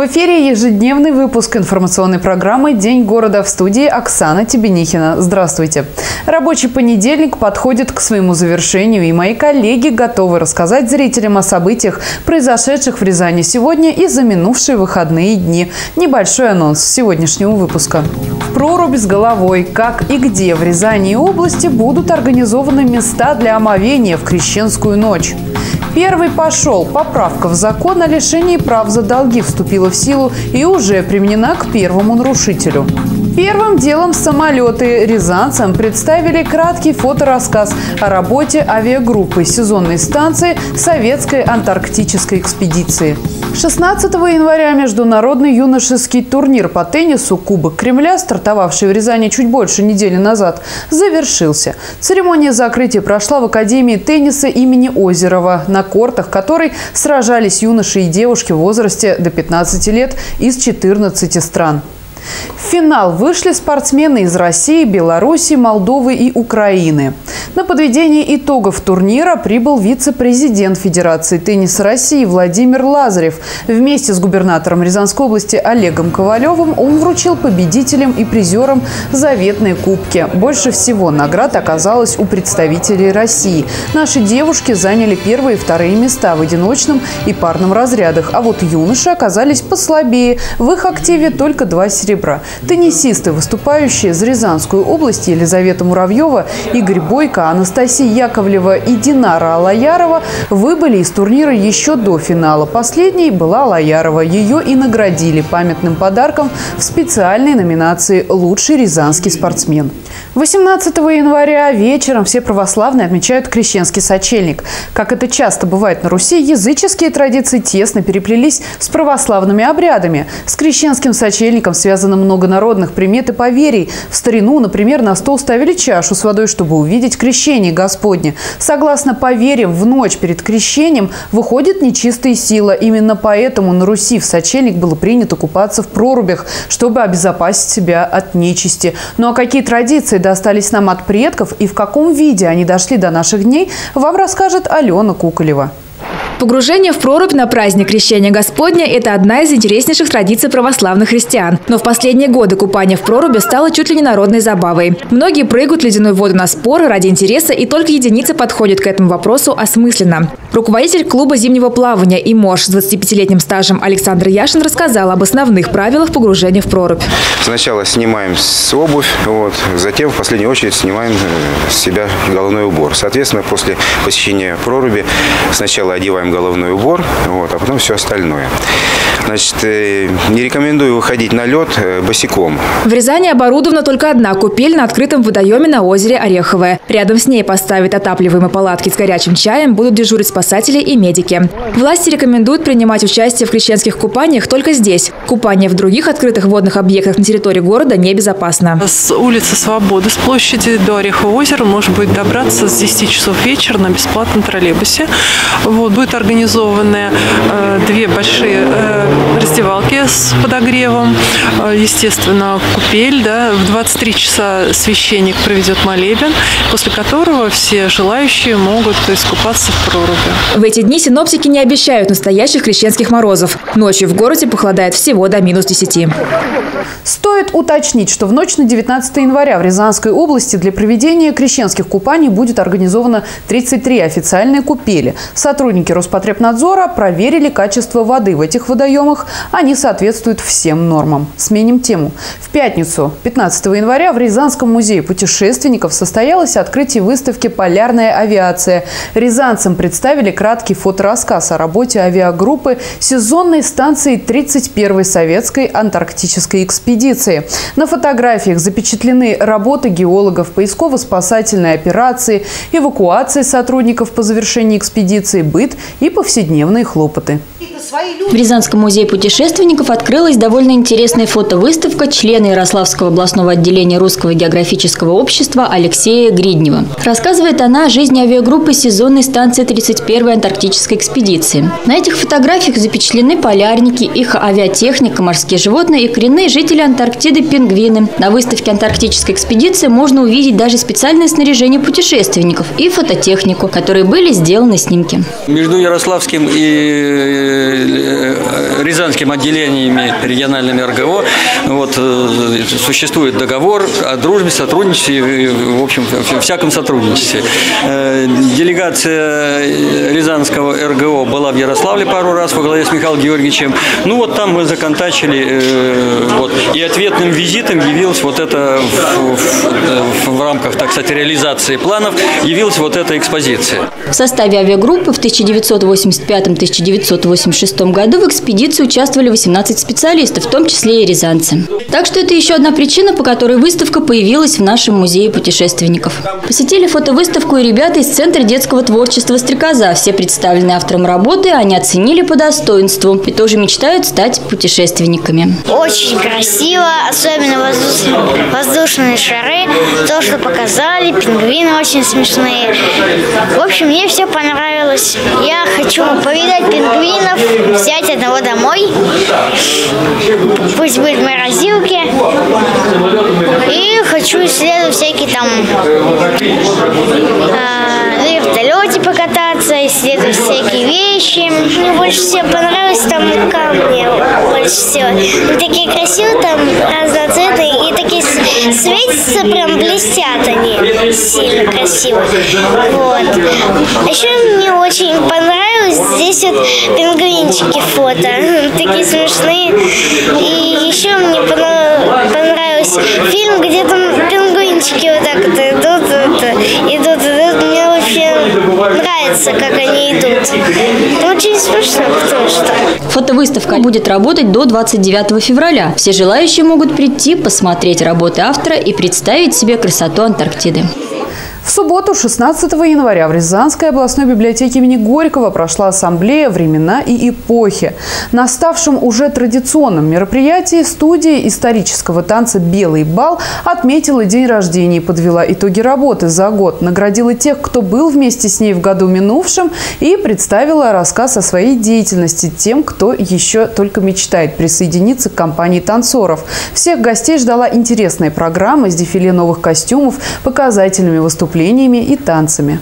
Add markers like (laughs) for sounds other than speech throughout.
В эфире ежедневный выпуск информационной программы «День города» в студии Оксана Тебенихина. Здравствуйте. Рабочий понедельник подходит к своему завершению, и мои коллеги готовы рассказать зрителям о событиях, произошедших в Рязани сегодня и за минувшие выходные дни. Небольшой анонс сегодняшнего выпуска. В прорубь с головой. Как и где в Рязани и области будут организованы места для омовения в крещенскую ночь. Первый пошел. Поправка в закон о лишении прав за долги вступила в силу и уже применена к первому нарушителю. Первым делом самолеты рязанцам представили краткий фоторассказ о работе авиагруппы сезонной станции Советской антарктической экспедиции. 16 января международный юношеский турнир по теннису «Кубок Кремля», стартовавший в Рязани чуть больше недели назад, завершился. Церемония закрытия прошла в Академии тенниса имени Озерова, на кортах которой сражались юноши и девушки в возрасте до 15 лет из 14 стран. В финал вышли спортсмены из России, Беларуси, Молдовы и Украины. На подведение итогов турнира прибыл вице-президент Федерации тенниса России Владимир Лазарев. Вместе с губернатором Рязанской области Олегом Ковалевым он вручил победителям и призерам заветные кубки. Больше всего наград оказалось у представителей России. Наши девушки заняли первые и вторые места в одиночном и парном разрядах, а вот юноши оказались послабее. В их активе только два серебра. Теннисисты, выступающие из Рязанской области Елизавета Муравьева, Игорь Бойко, Анастасия Яковлева и Динара Алаярова выбыли из турнира еще до финала. Последней была Алаярова. Ее и наградили памятным подарком в специальной номинации «Лучший рязанский спортсмен». 18 января вечером все православные отмечают крещенский сочельник. Как это часто бывает на Руси, языческие традиции тесно переплелись с православными обрядами. С крещенским сочельником связано много народных примет и поверий. В старину, например, на стол ставили чашу с водой, чтобы увидеть крещение Господне. Согласно поверьям, в ночь перед крещением выходит нечистая сила. Именно поэтому на Руси в сочельник было принято купаться в прорубях, чтобы обезопасить себя от нечисти. Ну а какие традиции достались нам от предков и в каком виде они дошли до наших дней, вам расскажет Алена Куколева. Погружение в прорубь на праздник Крещения Господня – это одна из интереснейших традиций православных христиан. Но в последние годы купание в проруби стало чуть ли не народной забавой. Многие прыгают в ледяную воду на споры ради интереса, и только единицы подходят к этому вопросу осмысленно. Руководитель клуба зимнего плавания и мож с 25-летним стажем Александр Яшин рассказал об основных правилах погружения в прорубь. Сначала снимаем с обувь, вот, затем в последнюю очередь снимаем э, с себя головной убор. Соответственно, после посещения проруби сначала одеваем головной убор, вот, а потом все остальное. Значит, э, не рекомендую выходить на лед э, босиком. В Рязани оборудована только одна купель на открытом водоеме на озере Ореховое. Рядом с ней поставить отапливаемые палатки с горячим чаем, будут дежурить спасатели и медики. Власти рекомендуют принимать участие в крещенских купаниях только здесь. Купание в других открытых водных объектах на территории города небезопасно. С улицы Свободы, с площади до Орехового озера можно будет добраться с 10 часов вечера на бесплатном троллейбусе. Вот, будет организованы э, две большие э, раздевалки с подогревом, э, естественно, купель. Да, в 23 часа священник проведет молебен, после которого все желающие могут искупаться в проруби. В эти дни синоптики не обещают настоящих крещенских морозов. Ночью в городе похолодает всего до минус 10. Стоит уточнить, что в ночь на 19 января в Рязанской области для проведения крещенских купаний будет организовано 33 официальные купели. Сотрудники Роспотребнадзора проверили качество воды в этих водоемах. Они соответствуют всем нормам. Сменим тему. В пятницу, 15 января, в Рязанском музее путешественников состоялось открытие выставки «Полярная авиация». Рязанцам представили краткий фоторассказ о работе авиагруппы сезонной станции 31-й советской антарктической экспедиции. На фотографиях запечатлены работы геологов, поисково-спасательной операции, эвакуации сотрудников по завершении экспедиции, быт и повседневные хлопоты. В Рязанском музее путешественников открылась довольно интересная фотовыставка члена Ярославского областного отделения Русского географического общества Алексея Гриднева. Рассказывает она о жизни авиагруппы сезонной станции 31-й антарктической экспедиции. На этих фотографиях запечатлены полярники, их авиатехника, морские животные и коренные жители Антарктиды – пингвины. На выставке антарктической экспедиции можно увидеть даже специальное снаряжение путешественников и фототехнику, которые были сделаны снимки. Между Ярославским и э, рязанским отделениями региональными РГО вот, существует договор о дружбе, сотрудничестве, в общем, всяком сотрудничестве. Делегация Рязанского РГО была в Ярославле пару раз во главе с Михаилом Георгиевичем. Ну вот там мы законтачили, вот, и ответным визитом явилась вот это в, в, в рамках, так сказать, реализации планов, явилась вот эта экспозиция. В составе авиагруппы в 1985-1986 году в экспедиции участвовали 18 специалистов, в том числе и рязанцы. Так что это еще одна причина, по которой выставка появилась в нашем музее путешественников. Посетили фотовыставку и ребята из Центра детского творчества «Стрекоза». Все представленные автором работы они оценили по достоинству и тоже мечтают стать путешественниками. Очень красиво, особенно воздушные шары, то, что показали, пингвины очень смешные. В общем, мне все понравилось. Я хочу повидать пингвинов, взять одного домой. Пусть будет в морозилке. И хочу исследовать всякие там э, на вертолете покататься, исследовать всякие вещи. Мне больше всего понравилось там камни больше всего. Они такие красивые, там разноцветные и такие светятся, прям блестят они сильно красиво. Вот. А еще мне очень понравилось вот пингвинчики фото. (laughs) Такие смешные. И еще мне понравился фильм, где там пингвинчики вот так вот идут, идут, идут. Мне вообще нравится, как они идут. Очень смешно, потому что... Фотовыставка будет работать до 29 февраля. Все желающие могут прийти, посмотреть работы автора и представить себе красоту Антарктиды. В субботу, 16 января, в Рязанской областной библиотеке имени Горького прошла ассамблея «Времена и эпохи». На ставшем уже традиционном мероприятии студия исторического танца «Белый бал» отметила день рождения и подвела итоги работы за год, наградила тех, кто был вместе с ней в году минувшем и представила рассказ о своей деятельности тем, кто еще только мечтает присоединиться к компании танцоров. Всех гостей ждала интересная программа с дефиле новых костюмов, показательными выступлениями выступлениями и танцами.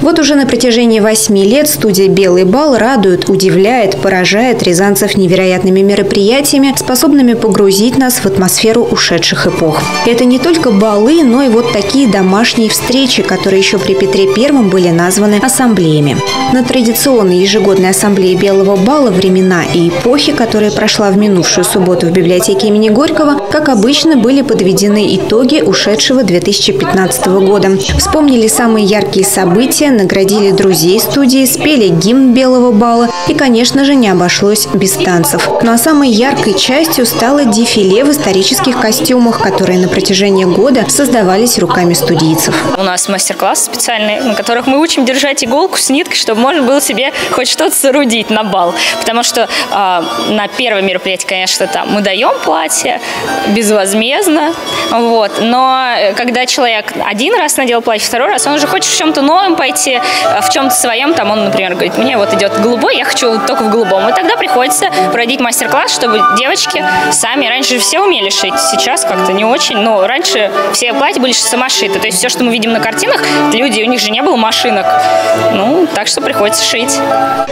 Вот уже на протяжении восьми лет студия «Белый бал» радует, удивляет, поражает рязанцев невероятными мероприятиями, способными погрузить нас в атмосферу ушедших эпох. Это не только балы, но и вот такие домашние встречи, которые еще при Петре Первом были названы ассамблеями. На традиционной ежегодной ассамблее «Белого бала» времена и эпохи, которая прошла в минувшую субботу в библиотеке имени Горького, как обычно, были подведены итоги ушедшего 2015 года. Вспомнили самые яркие события, наградили друзей студии, спели гимн Белого бала и, конечно же, не обошлось без танцев. Ну а самой яркой частью стало дефиле в исторических костюмах, которые на протяжении года создавались руками студийцев. У нас мастер-класс специальный, на которых мы учим держать иголку с ниткой, чтобы можно было себе хоть что-то соорудить на бал. Потому что э, на первое мероприятие, конечно, там мы даем платье безвозмездно, вот, но э, когда человек один раз надел платье, второй раз, он уже хочет в чем-то новом пойти, выбираете э, в чем-то своем, там он, например, говорит, мне вот идет голубой, я хочу только в голубом. И тогда приходится проводить мастер-класс, чтобы девочки сами, раньше все умели шить, сейчас как-то не очень, но раньше все платья были самошиты, то есть все, что мы видим на картинах, люди, у них же не было машинок, ну, так что приходится шить.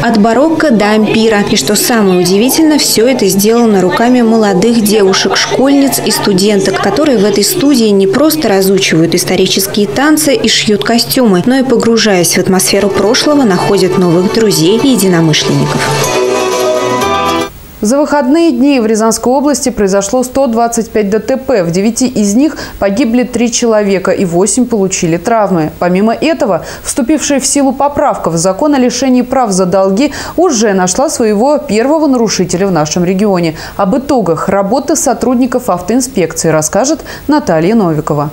От барокко до ампира. И что самое удивительное, все это сделано руками молодых девушек, школьниц и студенток, которые в этой студии не просто разучивают исторические танцы и шьют костюмы, но и погружают погружаясь в атмосферу прошлого, находят новых друзей и единомышленников. За выходные дни в Рязанской области произошло 125 ДТП. В 9 из них погибли 3 человека и 8 получили травмы. Помимо этого, вступившая в силу поправка в закон о лишении прав за долги уже нашла своего первого нарушителя в нашем регионе. Об итогах работы сотрудников автоинспекции расскажет Наталья Новикова.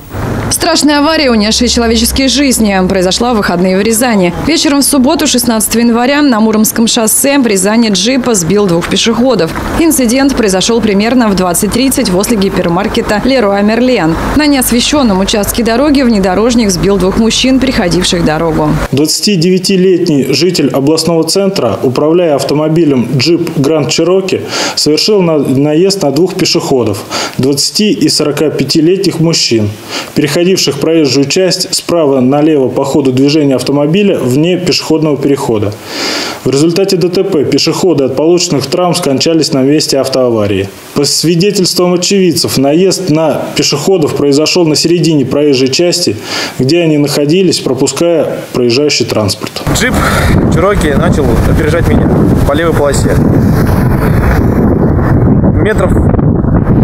Страшная авария, унесшая человеческие жизни, произошла в выходные в Рязани. Вечером в субботу, 16 января, на Муромском шоссе в Рязани джипа сбил двух пешеходов. Инцидент произошел примерно в 20.30 возле гипермаркета «Леруа Мерлен». На неосвещенном участке дороги внедорожник сбил двух мужчин, переходивших дорогу. 29-летний житель областного центра, управляя автомобилем джип Гранд Чироки, совершил наезд на двух пешеходов – 20 и 45-летних мужчин. Переходя переходивших проезжую часть справа налево по ходу движения автомобиля вне пешеходного перехода. В результате ДТП пешеходы от полученных травм скончались на месте автоаварии. По свидетельствам очевидцев, наезд на пешеходов произошел на середине проезжей части, где они находились, пропуская проезжающий транспорт. Джип Чироки начал опережать меня по левой полосе. Метров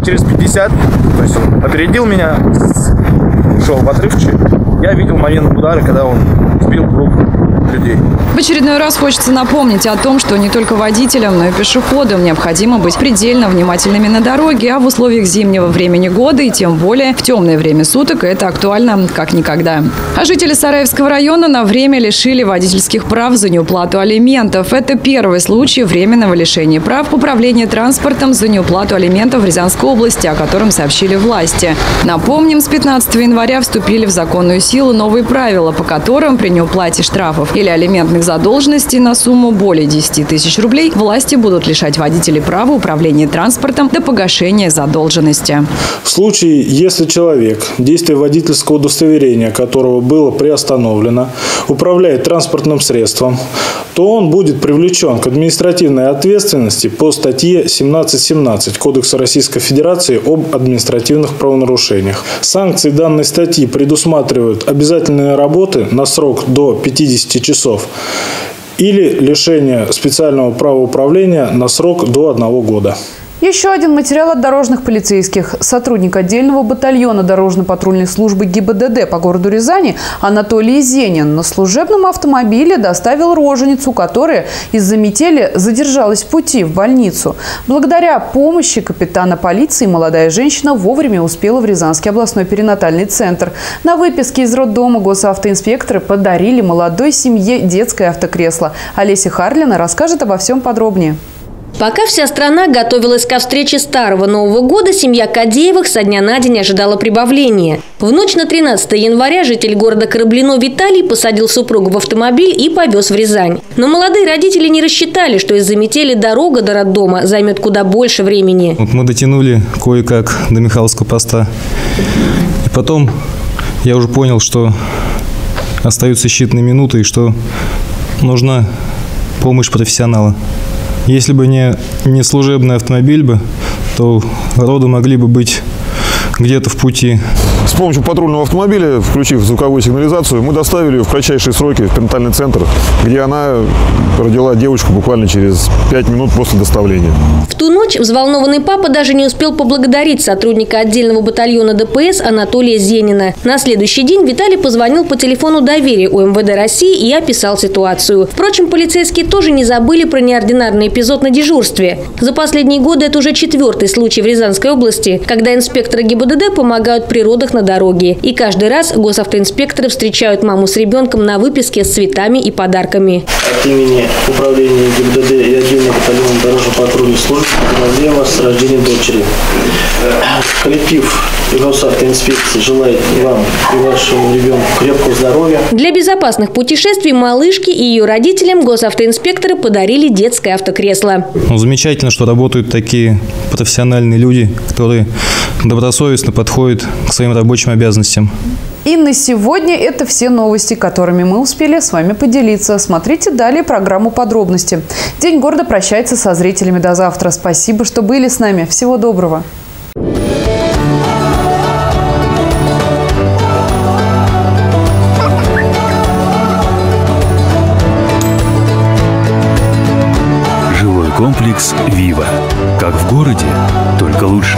через 50, то есть он опередил меня, шел в отрывче. Я видел момент удара, когда он сбил группу людей. В очередной раз хочется напомнить о том, что не только водителям, но и пешеходам необходимо быть предельно внимательными на дороге, а в условиях зимнего времени года и тем более в темное время суток это актуально как никогда. А жители Сараевского района на время лишили водительских прав за неуплату алиментов. Это первый случай временного лишения прав управления транспортом за неуплату алиментов в Рязанской области, о котором сообщили власти. Напомним, с 15 января вступили в законную силу новые правила, по которым при неуплате штрафов или алиментных задолженностей на сумму более 10 тысяч рублей власти будут лишать водителей права управления транспортом до погашения задолженности. В случае, если человек, действие водительского удостоверения которого было приостановлено, управляет транспортным средством, то он будет привлечен к административной ответственности по статье 17.17 Кодекса Российской Федерации об административных правонарушениях. Санкции данной статьи предусматривают обязательные работы на срок до 50 часов или лишение специального права управления на срок до одного года. Еще один материал от дорожных полицейских. Сотрудник отдельного батальона дорожно-патрульной службы ГИБДД по городу Рязани Анатолий Зенин на служебном автомобиле доставил роженицу, которая из-за метели задержалась в пути в больницу. Благодаря помощи капитана полиции молодая женщина вовремя успела в Рязанский областной перинатальный центр. На выписке из роддома госавтоинспекторы подарили молодой семье детское автокресло. Олеся Харлина расскажет обо всем подробнее. Пока вся страна готовилась ко встрече Старого Нового года, семья Кадеевых со дня на день ожидала прибавления. В ночь на 13 января житель города Кораблино Виталий посадил супругу в автомобиль и повез в Рязань. Но молодые родители не рассчитали, что из-за метели дорога до роддома займет куда больше времени. Вот мы дотянули кое-как до Михайловского поста. И потом я уже понял, что остаются считанные минуты и что нужна помощь профессионала. Если бы не, не служебный автомобиль бы, то роды могли бы быть где-то в пути. С помощью патрульного автомобиля, включив звуковую сигнализацию, мы доставили ее в кратчайшие сроки в перинатальный центр, где она родила девочку буквально через 5 минут после доставления. В ту ночь взволнованный папа даже не успел поблагодарить сотрудника отдельного батальона ДПС Анатолия Зенина. На следующий день Виталий позвонил по телефону доверия у МВД России и описал ситуацию. Впрочем, полицейские тоже не забыли про неординарный эпизод на дежурстве. За последние годы это уже четвертый случай в Рязанской области, когда инспекторы ГИБДД помогают при на дороге. И каждый раз госавтоинспекторы встречают маму с ребенком на выписке с цветами и подарками. От имени управления ГИБДД и отдельного батальона дорожно-патрульной службы поздравляем вас с рождением дочери. Коллектив госавтоинспекции желает вам и вашему ребенку крепкого здоровья. Для безопасных путешествий малышке и ее родителям госавтоинспекторы подарили детское автокресло. Ну, замечательно, что работают такие профессиональные люди, которые добросовестно подходят к своим рабочим обязанностям. И на сегодня это все новости, которыми мы успели с вами поделиться. Смотрите далее программу «Подробности». День города прощается со зрителями до завтра. Спасибо, что были с нами. Всего доброго. Жилой комплекс «Вива». Как в городе, только лучше.